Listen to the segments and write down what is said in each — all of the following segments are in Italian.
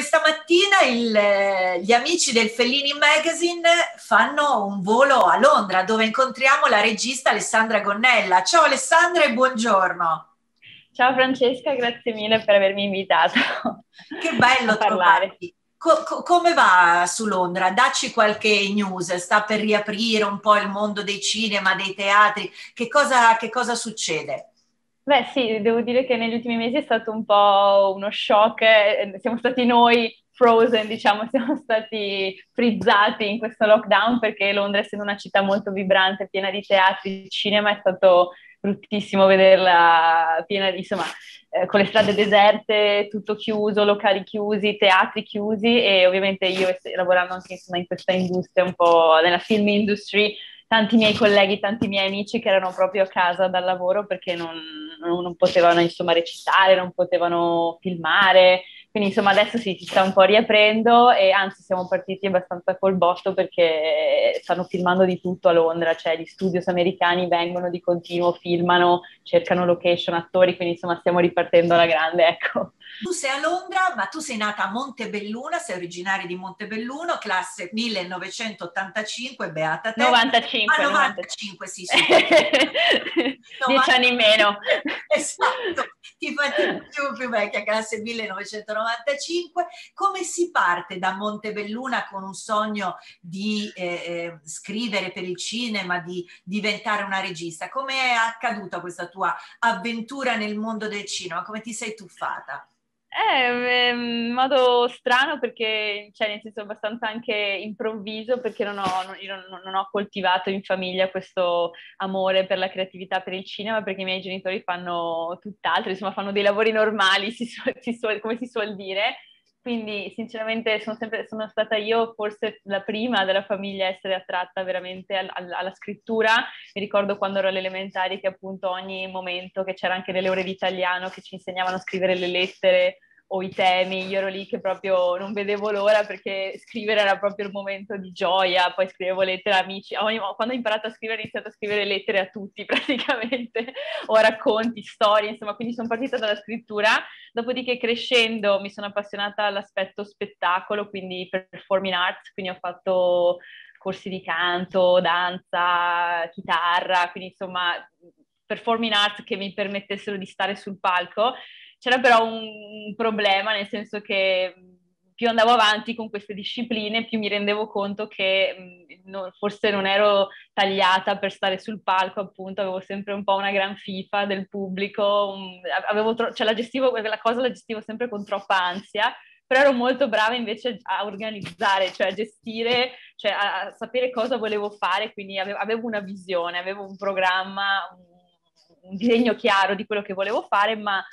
questa mattina il, gli amici del Fellini Magazine fanno un volo a Londra dove incontriamo la regista Alessandra Gonnella. Ciao Alessandra e buongiorno. Ciao Francesca, grazie mille per avermi invitato. Che bello parlare. Co- co- come va su Londra? Dacci qualche news, sta per riaprire un po' il mondo dei cinema, dei teatri, che cosa, che cosa succede? Beh sì, devo dire che negli ultimi mesi è stato un po' uno shock, eh, siamo stati noi frozen, diciamo, siamo stati frizzati in questo lockdown perché Londra, essendo una città molto vibrante, piena di teatri, di cinema, è stato bruttissimo vederla piena di, insomma, eh, con le strade deserte, tutto chiuso, locali chiusi, teatri chiusi e ovviamente io lavorando anche insomma, in questa industria, un po' nella film industry, tanti miei colleghi, tanti miei amici che erano proprio a casa dal lavoro perché non, non potevano insomma recitare, non potevano filmare, quindi insomma adesso sì, si sta un po' riaprendo e anzi siamo partiti abbastanza col botto perché stanno filmando di tutto a Londra, cioè gli studios americani vengono di continuo, filmano, cercano location, attori, quindi insomma stiamo ripartendo alla grande, ecco. Tu sei a Londra, ma tu sei nata a Montebelluno, sei originaria di Montebelluno, classe 1985, beata te. 95. Ah, 95, 95. sì, sì. Dieci anni in meno. esatto, ti fatti più, più vecchia, classe 1995. Come si parte da Montebelluna con un sogno di eh, eh, scrivere per il cinema, di diventare una regista? Come è accaduta questa tua avventura nel mondo del cinema? Come ti sei tuffata? Eh, in modo strano perché, cioè, nel senso abbastanza anche improvviso perché non ho, non, non, non ho, coltivato in famiglia questo amore per la creatività, per il cinema, perché i miei genitori fanno tutt'altro, insomma fanno dei lavori normali, si si suol, come si suol dire, quindi sinceramente sono, sempre, sono stata io forse la prima della famiglia a essere attratta veramente al, al, alla scrittura. Mi ricordo quando ero alle elementari che appunto ogni momento che c'era anche nelle ore di italiano che ci insegnavano a scrivere le lettere o i temi, io ero lì che proprio non vedevo l'ora perché scrivere era proprio il momento di gioia, poi scrivevo lettere a amici, quando ho imparato a scrivere ho iniziato a scrivere lettere a tutti praticamente, o racconti, storie, insomma, quindi sono partita dalla scrittura, dopodiché crescendo mi sono appassionata all'aspetto spettacolo, quindi performing arts, quindi ho fatto corsi di canto, danza, chitarra, quindi insomma performing arts che mi permettessero di stare sul palco c'era però un problema, nel senso che più andavo avanti con queste discipline, più mi rendevo conto che no, forse non ero tagliata per stare sul palco, appunto, avevo sempre un po' una gran fifa del pubblico, un, tro- cioè la, gestivo, la cosa la gestivo sempre con troppa ansia, però ero molto brava invece a organizzare, cioè a gestire, cioè a, sapere cosa volevo fare, quindi avevo, avevo una visione, avevo un programma, un, un disegno chiaro di quello che volevo fare, ma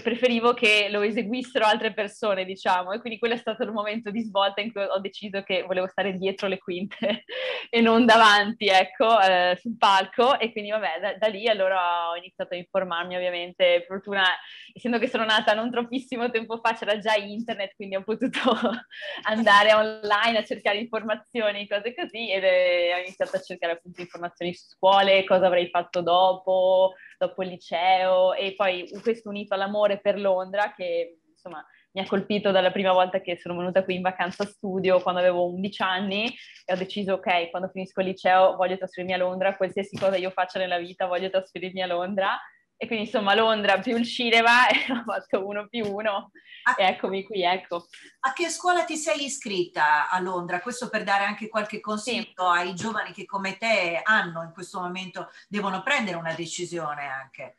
preferivo che lo eseguissero altre persone, diciamo, e quindi quello è stato il momento di svolta in cui ho deciso che volevo stare dietro le quinte e non davanti, ecco, eh, sul palco, e quindi vabbè, da, da, lì allora ho iniziato a informarmi, ovviamente, fortuna, essendo che sono nata non troppissimo tempo fa, c'era già internet, quindi ho potuto andare online a cercare informazioni, cose così, ed ho iniziato a cercare appunto informazioni su scuole, cosa avrei fatto dopo, dopo il liceo, e poi questo unito all'amore amore per Londra che insomma mi ha colpito dalla prima volta che sono venuta qui in vacanza studio quando avevo 11 anni e ho deciso ok, quando finisco il liceo voglio trasferirmi a Londra, qualsiasi cosa io faccia nella vita voglio trasferirmi a Londra e quindi insomma Londra più il cinema e ho fatto uno più uno a, e eccomi qui, ecco. A che scuola ti sei iscritta a Londra? Questo per dare anche qualche consiglio sì. ai giovani che come te hanno in questo momento, devono prendere una decisione anche.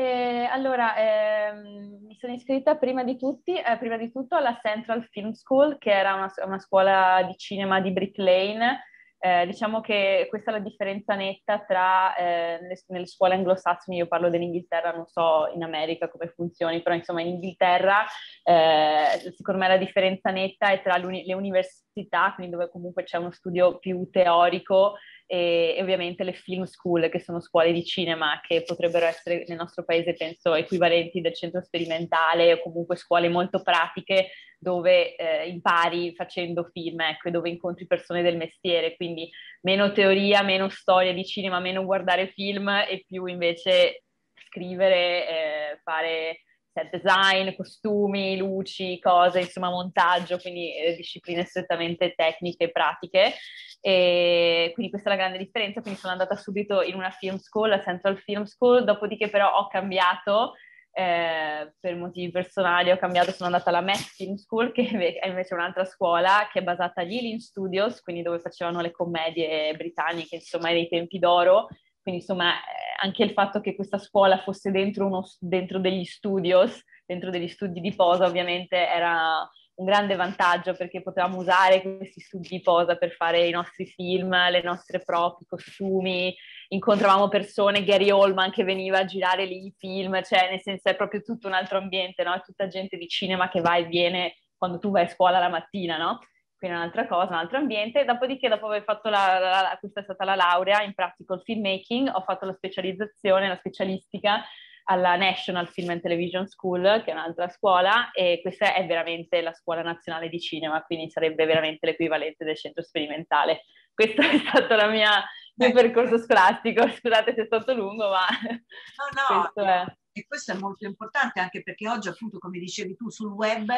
Eh, allora, ehm, mi sono iscritta prima di, tutti, eh, prima di, tutto alla Central Film School, che era una, una scuola di cinema di Brick Lane. Eh, diciamo che questa è la differenza netta tra eh, nelle, nelle, scuole anglosassoni, io parlo dell'Inghilterra, non so in America come funzioni, però insomma in Inghilterra eh, secondo me la differenza netta è tra le università, quindi dove comunque c'è uno studio più teorico e, e, ovviamente le film school, che sono scuole di cinema che potrebbero essere nel nostro paese, penso, equivalenti del centro sperimentale o comunque scuole molto pratiche dove eh, impari facendo film, ecco, e dove incontri persone del mestiere, quindi meno teoria, meno storia di cinema, meno guardare film e più invece scrivere, eh, fare set design, costumi, luci, cose, insomma montaggio, quindi eh, discipline strettamente tecniche e pratiche. E quindi questa è la grande differenza, quindi sono andata subito in una film school, la Central Film School, dopodiché però ho cambiato eh, per motivi personali ho cambiato, sono andata alla Met Film School, che è invece un'altra scuola che è basata agli Ealing Studios, quindi dove facevano le commedie britanniche, insomma, nei tempi d'oro. Quindi, insomma, eh, anche il fatto che questa scuola fosse dentro, uno, dentro degli studios, dentro degli studi di posa, ovviamente era un grande vantaggio perché potevamo usare questi studi di posa per fare i nostri film, le nostre prop, i costumi, incontravamo persone, Gary Oldman che veniva a girare lì i film, cioè nel senso è proprio tutto un altro ambiente, no? È tutta gente di cinema che va e viene quando tu vai a scuola la mattina, no? Quindi un'altra cosa, un altro ambiente. Dopodiché, dopo aver fatto la, la, la, questa è stata la laurea in practical filmmaking, ho fatto la specializzazione, la specialistica alla National Film and Television School, che è un'altra scuola, e questa è veramente la scuola nazionale di cinema, quindi sarebbe veramente l'equivalente del centro sperimentale. Questo è stato la mia, il mio percorso scolastico. Scusate se è stato lungo, ma no, no, questo è. E questo è molto importante anche perché oggi, appunto, come dicevi tu, sul web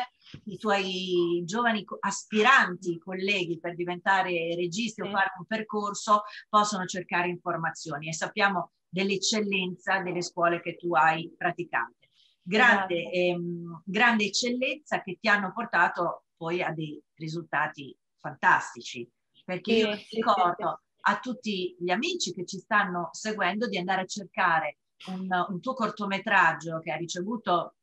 i tuoi giovani aspiranti colleghi per diventare registi sì. o fare un percorso possono cercare informazioni e sappiamo dell'eccellenza delle scuole che tu hai praticate. Grande, ehm, grande eccellenza che ti hanno portato poi a dei risultati fantastici, perché io ricordo a tutti gli amici che ci stanno seguendo di andare a cercare un, un tuo cortometraggio che ha ricevuto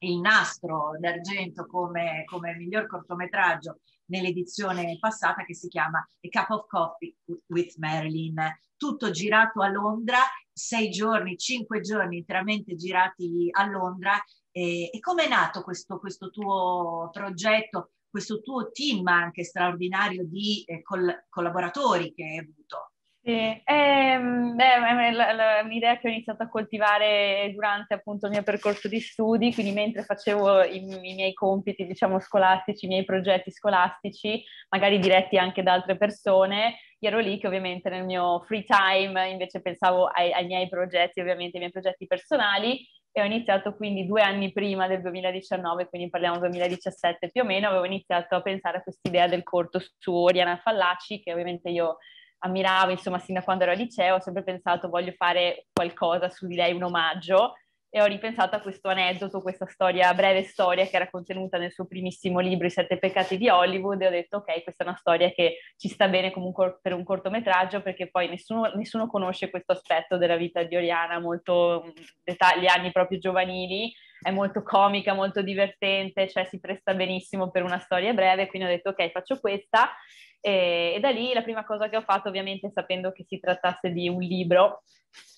il nastro d'argento come, come miglior cortometraggio nell'edizione passata che si chiama A Cup of Coffee with Marilyn, tutto girato a Londra, sei giorni, cinque giorni interamente girati a Londra. E, e come è nato questo, questo, tuo progetto, questo tuo team anche straordinario di eh, col- collaboratori che hai avuto? Sì, è, ehm, è, è, un'idea che ho iniziato a coltivare durante appunto il mio percorso di studi, quindi mentre facevo i, i, miei compiti, diciamo, scolastici, i miei progetti scolastici, magari diretti anche da altre persone, ero lì che ovviamente nel mio free time invece pensavo ai, ai miei progetti, ovviamente ai miei progetti personali e ho iniziato quindi due anni prima del 2019, quindi parliamo 2017 più o meno, avevo iniziato a pensare a quest'idea del corto su Oriana Fallaci, che ovviamente io ammiravo, insomma, sin da quando ero al liceo, ho sempre pensato voglio fare qualcosa su di lei, un omaggio, e ho ripensato a questo aneddoto, questa storia, breve storia che era contenuta nel suo primissimo libro I sette peccati di Hollywood e ho detto ok, questa è una storia che ci sta bene comunque per un cortometraggio perché poi nessuno, nessuno conosce questo aspetto della vita di Oriana, molto, gli anni proprio giovanili, è molto comica, molto divertente, cioè si presta benissimo per una storia breve, quindi ho detto ok, faccio questa. E, e, da lì la prima cosa che ho fatto, ovviamente sapendo che si trattasse di un libro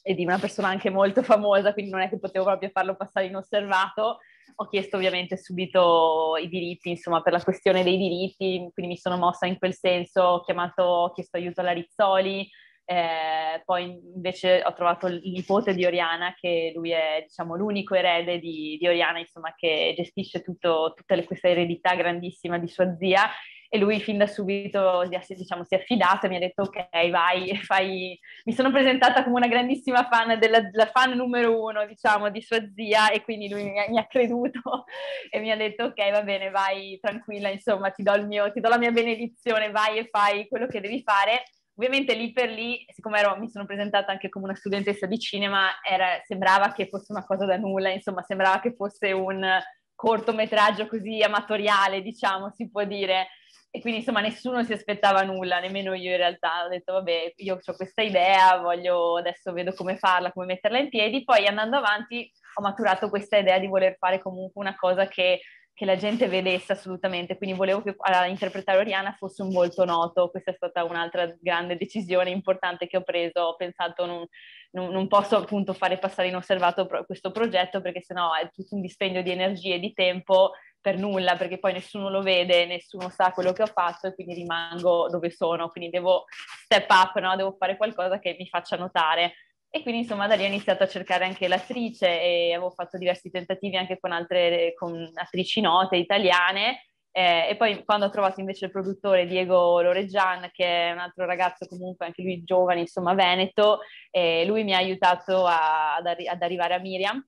e di una persona anche molto famosa, quindi non è che potevo proprio farlo passare inosservato, ho chiesto ovviamente subito i diritti, insomma, per la questione dei diritti, quindi mi sono mossa in quel senso, ho, chiamato, ho chiesto aiuto alla Rizzoli, eh, poi invece ho trovato il nipote di Oriana, che lui è diciamo, l'unico erede di, di Oriana, insomma, che gestisce tutto, tutta questa eredità grandissima di sua zia. E lui fin da subito diciamo, si è affidato e mi ha detto ok vai, fai... mi sono presentata come una grandissima fan della, della fan numero uno diciamo di sua zia. E quindi lui mi ha, mi ha, creduto e mi ha detto ok va bene vai tranquilla insomma ti do, mio, ti do la mia benedizione vai e fai quello che devi fare Ovviamente lì per lì, siccome ero, mi sono presentata anche come una studentessa di cinema, era, sembrava che fosse una cosa da nulla, insomma, sembrava che fosse un cortometraggio così amatoriale, diciamo, si può dire. E quindi insomma nessuno si aspettava nulla, nemmeno io in realtà. Ho detto vabbè, io ho questa idea, voglio adesso vedo come farla, come metterla in piedi. Poi andando avanti ho maturato questa idea di voler fare comunque una cosa che, che la gente vedesse assolutamente. Quindi volevo che a interpretare Oriana fosse un volto noto. Questa è stata un'altra grande decisione importante che ho preso. Ho pensato non, non, non posso appunto fare passare inosservato questo progetto perché sennò è tutto un dispendio di energie e di tempo per nulla perché poi nessuno lo vede, nessuno sa quello che ho fatto e quindi rimango dove sono, quindi devo step up, no? devo fare qualcosa che mi faccia notare. E quindi insomma da lì ho iniziato a cercare anche l'attrice e avevo fatto diversi tentativi anche con altre con attrici note italiane eh, e poi quando ho trovato invece il produttore Diego Loreggian, che è un altro ragazzo comunque anche lui giovane, insomma veneto, eh, lui mi ha aiutato a, ad, arri- ad arrivare a Miriam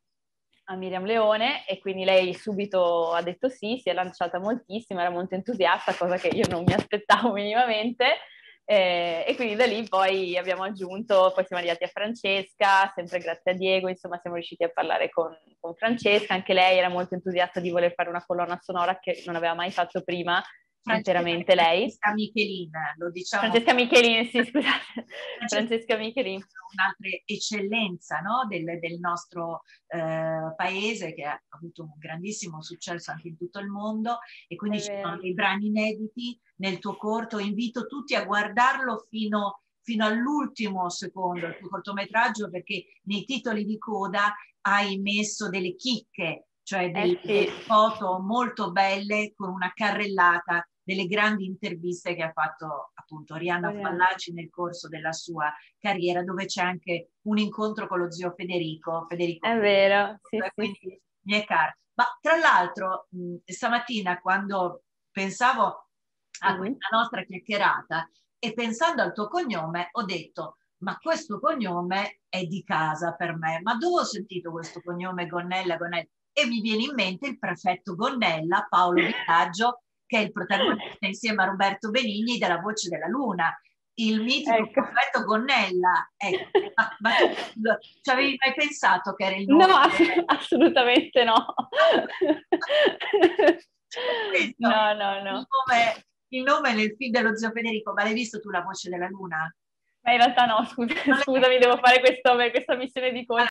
a Miriam Leone e quindi lei subito ha detto sì, si è lanciata moltissimo, era molto entusiasta, cosa che io non mi aspettavo minimamente. Eh, e quindi da lì poi abbiamo aggiunto, poi siamo arrivati a Francesca, sempre grazie a Diego, insomma siamo riusciti a parlare con, con Francesca, anche lei era molto entusiasta di voler fare una colonna sonora che non aveva mai fatto prima interamente lei. Francesca Michelin, lo diciamo. Francesca Michelin, sì, scusate. Francesca Michelin. Un'altra eccellenza no? del, del, nostro eh, paese che ha avuto un grandissimo successo anche in tutto il mondo e quindi ci sono dei brani inediti nel tuo corto. Invito tutti a guardarlo fino fino all'ultimo secondo il tuo cortometraggio perché nei titoli di coda hai messo delle chicche, cioè delle, eh sì. foto molto belle con una carrellata delle grandi interviste che ha fatto appunto Rihanna oh, Fallaci nel corso della sua carriera, dove c'è anche un incontro con lo zio Federico. Federico è vero, sì, quindi sì. mi è caro. Ma tra l'altro, mh, stamattina quando pensavo a mm. questa nostra chiacchierata e pensando al tuo cognome, ho detto, ma questo cognome è di casa per me. Ma dove ho sentito questo cognome Gonnella, Gonnella? E mi viene in mente il prefetto Gonnella, Paolo Villaggio, che è il protagonista insieme a Roberto Benigni della Voce della Luna, il mitico ecco. Perfetto Gonnella. Ecco, ma, ma tu ci avevi mai pensato che era il nome? No, ass- assolutamente no. Questo, no, no, no. Il nome, il nome nel film dello zio Federico, ma l'hai visto tu La Voce della Luna? Ma in realtà no, scusa, scusami, devo fare questo, questa missione di colpa.